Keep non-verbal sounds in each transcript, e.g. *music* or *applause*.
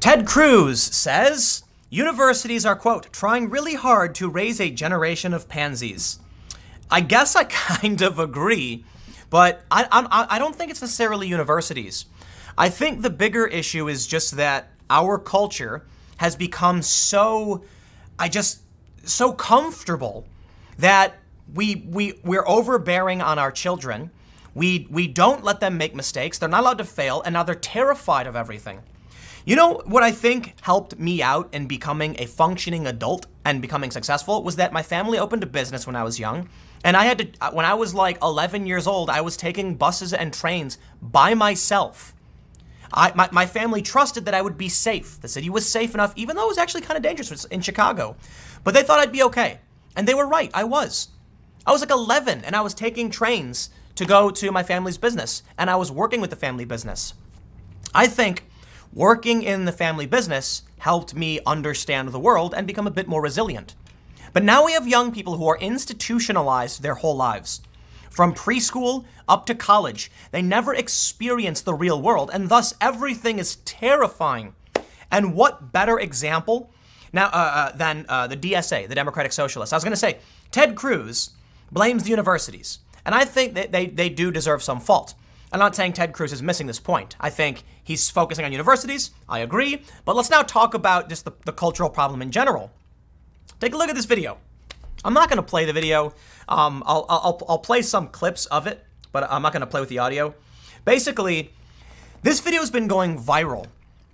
Ted Cruz says universities are, quote, trying really hard to raise a generation of pansies. I guess I *laughs* kind of agree, but I, I, I don't think it's necessarily universities. I think the bigger issue is just that our culture has become so, I just, so comfortable that we, we, we're overbearing on our children. We, we don't let them make mistakes. They're not allowed to fail, and now they're terrified of everything. You know what I think helped me out in becoming a functioning adult and becoming successful was that my family opened a business when I was young. And I had to, uh, when I was like 11 years old, I was taking buses and trains by myself. I, my, my family trusted that I would be safe. The city was safe enough, even though it was actually kind of dangerous in Chicago. But they thought I'd be okay. And they were right, I was. I was like 11 and I was taking trains to go to my family's business and I was working with the family business. I think working in the family business helped me understand the world and become a bit more resilient. But now we have young people who are institutionalized their whole lives. From preschool up to college, they never experience the real world, and thus everything is terrifying. And what better example now uh, uh, than uh, the DSA, the Democratic Socialists? I was going to say, Ted Cruz blames the universities, and I think that they, they do deserve some fault. I'm not saying Ted Cruz is missing this point. I think he's focusing on universities. I agree. But let's now talk about just the, the cultural problem in general. Take a look at this video. I'm not going to play the video. Um, I'll, I'll, I'll play some clips of it, but I'm not going to play with the audio. Basically, this video has been going viral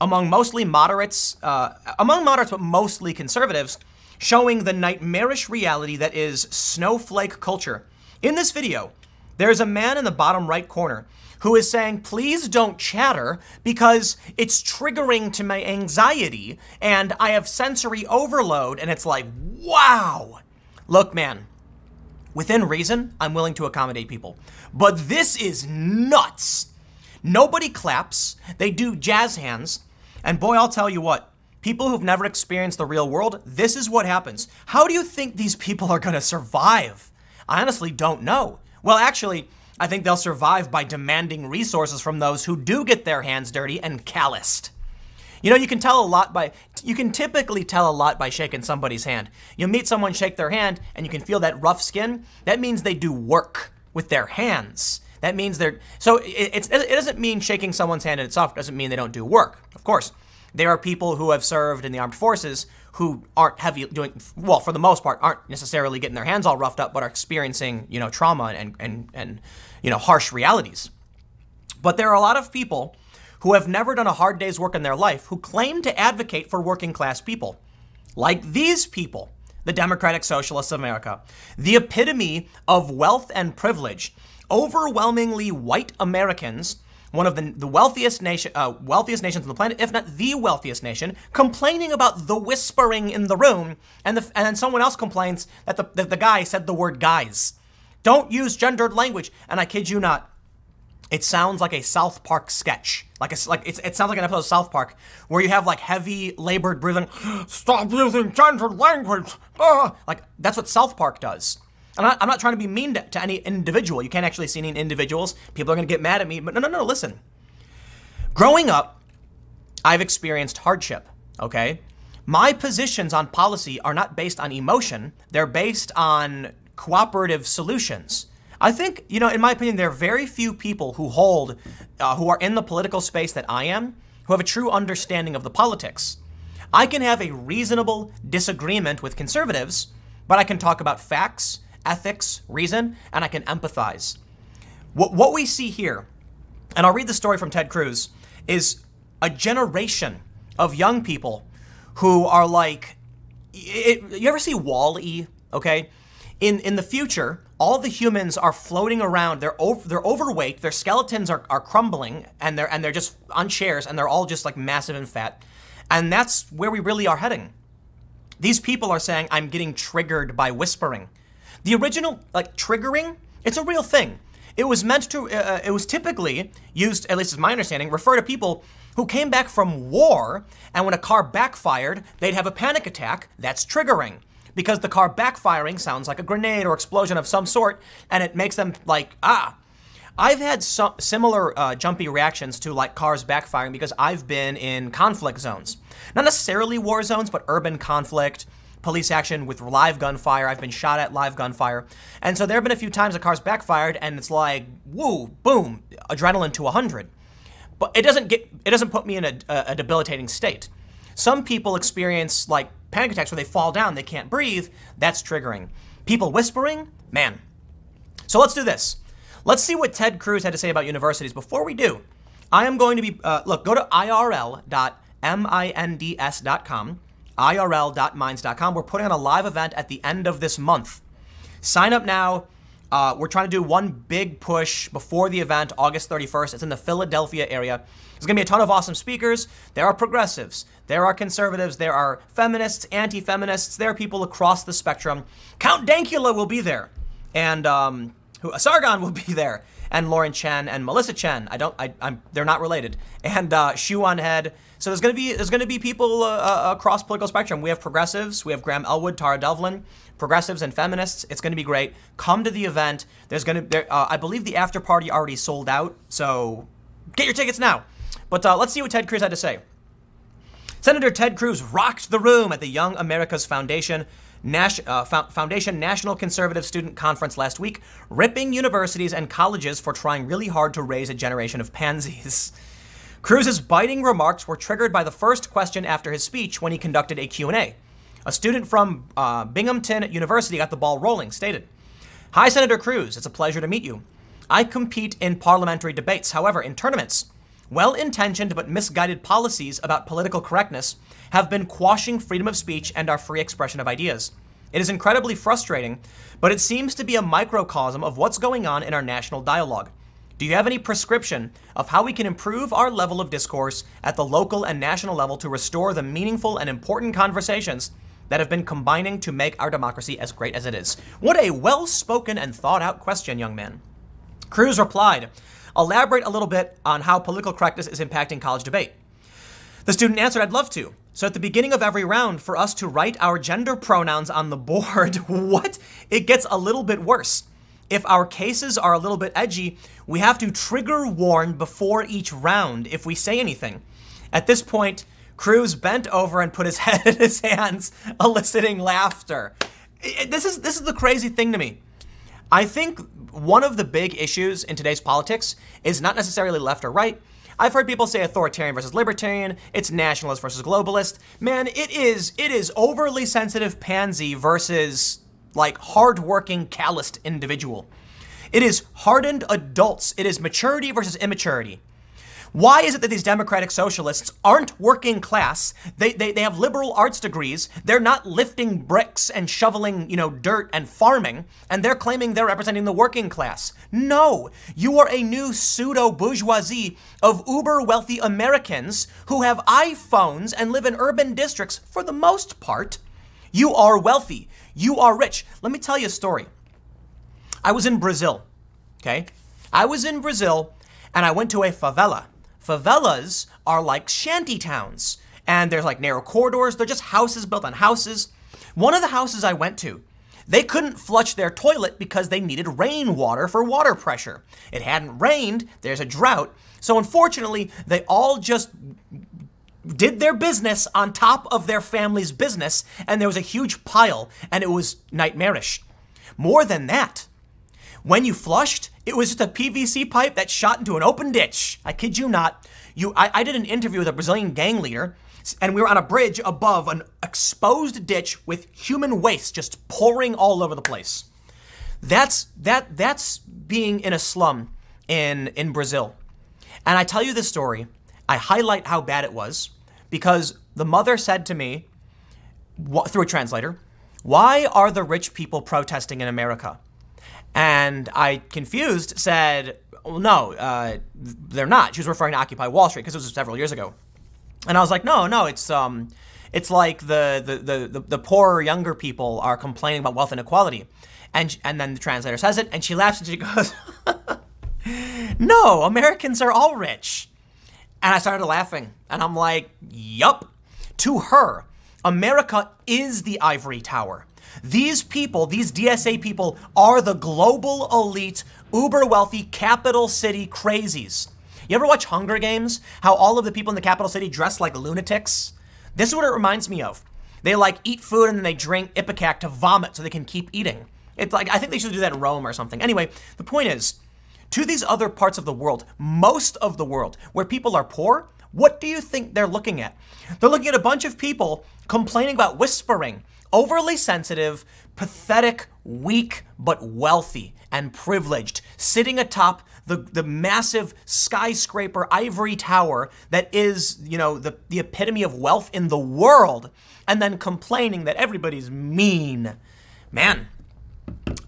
among mostly moderates, uh, among moderates, but mostly conservatives, showing the nightmarish reality that is snowflake culture. In this video, there's a man in the bottom right corner who is saying, please don't chatter because it's triggering to my anxiety and I have sensory overload. And it's like, wow. Look, man, within reason, I'm willing to accommodate people. But this is nuts. Nobody claps, they do jazz hands. And boy, I'll tell you what, people who've never experienced the real world, this is what happens. How do you think these people are gonna survive? I honestly don't know. Well, actually, I think they'll survive by demanding resources from those who do get their hands dirty and calloused. You know, you can tell a lot by, you can typically tell a lot by shaking somebody's hand. You meet someone, shake their hand, and you can feel that rough skin. That means they do work with their hands. That means they're, so it, it doesn't mean shaking someone's hand in itself doesn't mean they don't do work, of course. There are people who have served in the armed forces who aren't heavy doing well for the most part aren't necessarily getting their hands all roughed up but are experiencing you know trauma and and and you know harsh realities. But there are a lot of people who have never done a hard day's work in their life who claim to advocate for working class people. Like these people the democratic socialists of america. The epitome of wealth and privilege. Overwhelmingly white americans one of the, the wealthiest nation, uh, wealthiest nations on the planet, if not the wealthiest nation, complaining about the whispering in the room, and the, and then someone else complains that the, that the guy said the word guys. Don't use gendered language, and I kid you not, it sounds like a South Park sketch. Like it's like it's, it sounds like an episode of South Park where you have like heavy labored breathing. Stop using gendered language. Ah! Like that's what South Park does. I'm not, I'm not trying to be mean to, to any individual. You can't actually see any individuals. People are going to get mad at me. But no, no, no, listen. Growing up, I've experienced hardship, okay? My positions on policy are not based on emotion, they're based on cooperative solutions. I think, you know, in my opinion, there are very few people who hold, uh, who are in the political space that I am, who have a true understanding of the politics. I can have a reasonable disagreement with conservatives, but I can talk about facts ethics, reason, and I can empathize. What, what we see here, and I'll read the story from Ted Cruz, is a generation of young people who are like, it, you ever see Wall-E? Okay, in in the future, all the humans are floating around. They're over, they're overweight. Their skeletons are, are crumbling, and they're and they're just on chairs, and they're all just like massive and fat. And that's where we really are heading. These people are saying, "I'm getting triggered by whispering." The original, like, triggering, it's a real thing. It was meant to, uh, uh, it was typically used, at least as my understanding, refer to people who came back from war, and when a car backfired, they'd have a panic attack. That's triggering. Because the car backfiring sounds like a grenade or explosion of some sort, and it makes them like, ah. I've had some similar uh, jumpy reactions to like cars backfiring because I've been in conflict zones. Not necessarily war zones, but urban conflict, police action with live gunfire. I've been shot at live gunfire. And so there have been a few times the car's backfired and it's like, woo, boom, adrenaline to 100. But it doesn't get it doesn't put me in a, a debilitating state. Some people experience like panic attacks where they fall down, they can't breathe. That's triggering. People whispering, man. So let's do this. Let's see what Ted Cruz had to say about universities. Before we do, I am going to be, uh, look, go to irl.minds.com, irl.minds.com. We're putting on a live event at the end of this month. Sign up now. Uh, we're trying to do one big push before the event, August 31st. It's in the Philadelphia area. There's going to be a ton of awesome speakers. There are progressives, there are conservatives, there are feminists, anti feminists, there are people across the spectrum. Count Dankula will be there. And um, who, Sargon will be there. And Lauren Chen and Melissa Chen. I don't, I, I'm, they're not related. And uh, Shoe on Head. So there's going to be there's to be people uh, uh, across political spectrum. We have progressives, we have Graham Elwood, Tara Devlin, progressives and feminists. It's going to be great. Come to the event. There's to there, uh, I believe the after party already sold out. So get your tickets now. But uh, let's see what Ted Cruz had to say. Senator Ted Cruz rocked the room at the Young America's Foundation Uh, Foundation National Conservative Student Conference last week, ripping universities and colleges for trying really hard to raise a generation of pansies. *laughs* Cruz's biting remarks were triggered by the first question after his speech when he conducted a Q&A. A student from uh, Binghamton University got the ball rolling, stated, Hi, Senator Cruz. It's a pleasure to meet you. I compete in parliamentary debates. However, in tournaments, well intentioned but misguided policies about political correctness have been quashing freedom of speech and our free expression of ideas. It is incredibly frustrating, but it seems to be a microcosm of what's going on in our national dialogue. Do you have any prescription of how we can improve our level of discourse at the local and national level to restore the meaningful and important conversations that have been combining to make our democracy as great as it is? What a well spoken and thought out question, young man. Cruz replied, elaborate a little bit on how political correctness is impacting college debate. The student answered, I'd love to. So at the beginning of every round, for us to write our gender pronouns on the *laughs* board, what? It gets a little bit worse. If our cases are a little bit edgy, we have to trigger warn before each round if we say anything. At this point, Cruz bent over and put his *laughs* head in his hands, eliciting laughter. This is this is the crazy thing to me. I think one of the big issues in today's politics is not necessarily left or right. I've heard people say authoritarian versus libertarian, it's nationalist versus globalist. Man, it is it is overly sensitive pansy versus like hardworking calloused individual. It is hardened adults. It is maturity versus immaturity. Why is it that these democratic socialists aren't working class? They, they, they have liberal arts degrees. They're not lifting bricks and shoveling, you know, dirt and farming, and they're claiming they're representing the working class. No, you are a new pseudo bourgeoisie of uber wealthy Americans who have iPhones and live in urban districts for the most part. You are wealthy. You are rich. Let me tell you a story. I was in Brazil, okay? I was in Brazil and I went to a favela. Favelas are like shanty towns, and there's like narrow corridors. They're just houses built on houses. One of the houses I went to, they couldn't flush their toilet because they needed rainwater for water pressure. It hadn't rained, there's a drought. So unfortunately, they all just did their business on top of their family's business, and there was a huge pile, and it was nightmarish. More than that, when you flushed, it was just a PVC pipe that shot into an open ditch. I kid you not. You, I, I did an interview with a Brazilian gang leader, and we were on a bridge above an exposed ditch with human waste just pouring all over the place. That's that that's being in a slum in in Brazil. And I tell you this story, I highlight how bad it was because the mother said to me through a translator, "Why are the rich people protesting in America?" And I, confused, said, well, no, uh, they're not. She was referring to Occupy Wall Street because it was several years ago. And I was like, no, no, it's um, it's like the the, the, the, the poorer younger people are complaining about wealth inequality. And, and then the translator says it, and she laughs and she *laughs* goes, no, Americans are all rich. And I started laughing, and I'm like, yup. To her, America is the ivory tower. These people, these DSA people, are the global elite uber wealthy capital city crazies. You ever watch Hunger Games? How all of the people in the capital city dress like lunatics? This is what it reminds me of. They like eat food and then they drink Ipecac to vomit so they can keep eating. It's like I think they should do that in Rome or something. Anyway, the point is, to these other parts of the world, most of the world, where people are poor, what do you think they're looking at? They're looking at a bunch of people complaining about whispering, overly sensitive, pathetic, weak, but wealthy and privileged, sitting atop the, the massive skyscraper ivory tower that is, you know, the, the epitome of wealth in the world, and then complaining that everybody's mean. Man,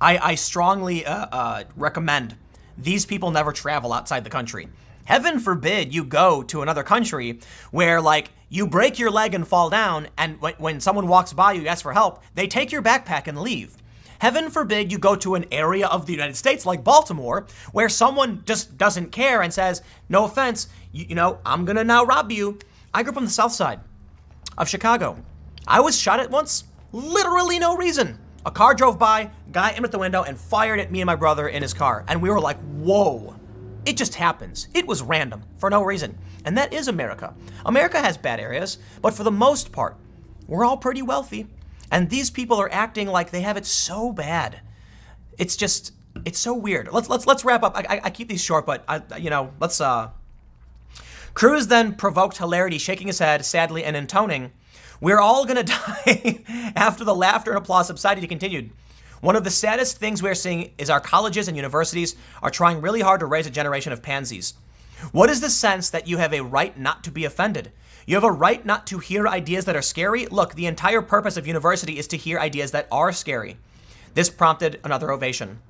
I, I strongly uh, uh, recommend these people never travel outside the country. Heaven forbid you go to another country where, like, you break your leg and fall down, and when, when someone walks by you, you ask for help, they take your backpack and leave. Heaven forbid you go to an area of the United States like Baltimore where someone just doesn't care and says, no offense, you, you know, I'm gonna now rob you. I grew up on the south side of Chicago. I was shot at once, literally no reason. A car drove by, guy aimed at the window and fired at me and my brother in his car. And we were like, whoa. It just happens. It was random for no reason. And that is America. America has bad areas, but for the most part, we're all pretty wealthy. And these people are acting like they have it so bad. It's just, it's so weird. Let's let's let's wrap up. I, I, I keep these short, but I, you know, let's. uh Cruz then provoked hilarity, shaking his head sadly and intoning, "We're all gonna *laughs* die." After the laughter and applause subsided, he continued. One of the saddest things we're seeing is our colleges and universities are trying really hard to raise a generation of pansies. What is the sense that you have a right not to be offended? You have a right not to hear ideas that are scary. Look, the entire purpose of university is to hear ideas that are scary. This prompted another ovation.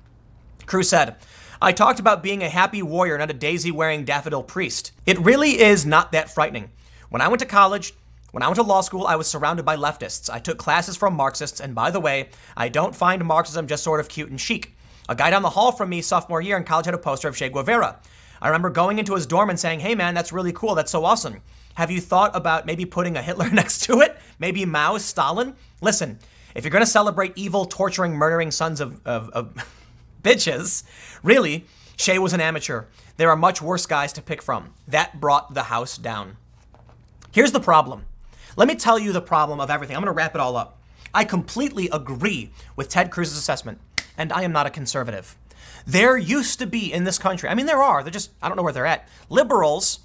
Cruz said, I talked about being a happy warrior, not a daisy wearing daffodil priest. It really is not that frightening. When I went to college, when I went to law school, I was surrounded by leftists. I took classes from Marxists, and by the way, I don't find Marxism just sort of cute and chic. A guy down the hall from me sophomore year in college had a poster of Che Guevara. I remember going into his dorm and saying, hey man, that's really cool, that's so awesome. Have you thought about maybe putting a Hitler *laughs* next to it? Maybe Mao, Stalin? Listen, if you're gonna celebrate evil, torturing, murdering sons of, of, of *laughs* bitches, really, Che was an amateur. There are much worse guys to pick from. That brought the house down. Here's the problem. Let me tell you the problem of everything. I'm gonna wrap it all up. I completely agree with Ted Cruz's assessment, and I am not a conservative. There used to be in this country, I mean, there are, they're just, I don't know where they're at, liberals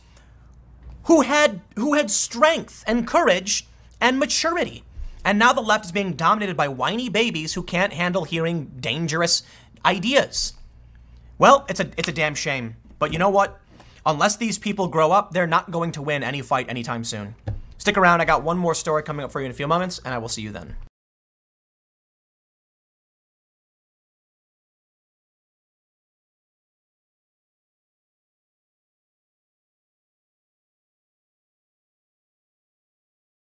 who had who had strength and courage and maturity. And now the left is being dominated by whiny babies who can't handle hearing dangerous ideas. Well, it's a it's a damn shame. But you know what? Unless these people grow up, they're not going to win any fight anytime soon. Stick around, I got one more story coming up for you in a few moments, and I will see you then.